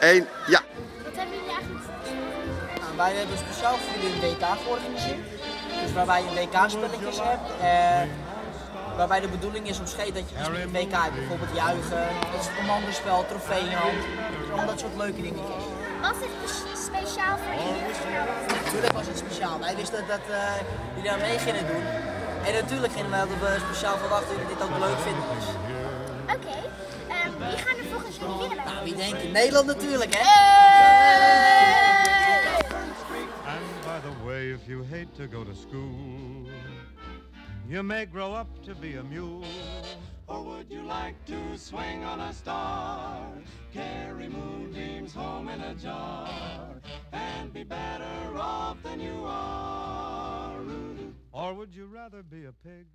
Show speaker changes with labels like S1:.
S1: 1, ja.
S2: Wat hebben jullie eigenlijk
S3: nou, Wij hebben speciaal voor jullie een WK georganiseerd. Dus waarbij je WK-spelletjes hebt. Eh, waarbij de bedoeling is om scheet dat je dus een met WK hebt. Bijvoorbeeld juichen, dat is het commandospel, trofeeënhand. Al dat soort leuke dingetjes.
S2: Was het dus speciaal voor jullie?
S3: Natuurlijk was het speciaal. Wij wisten dat, dat jullie daar mee gingen doen. En natuurlijk gingen wij dat we speciaal verwachten dat jullie dit ook leuk vinden.
S2: Oké. Wie gaan er volgens jullie winnen?
S3: Nou, wie denk je? Nederland natuurlijk, hè?
S4: And by the way, if you hate to go to school, you may grow up to be a mule.
S5: Or would you like to swing on a star? Carry moonbeams home in a jar and be better off than you are.
S4: Or would you rather be a pig?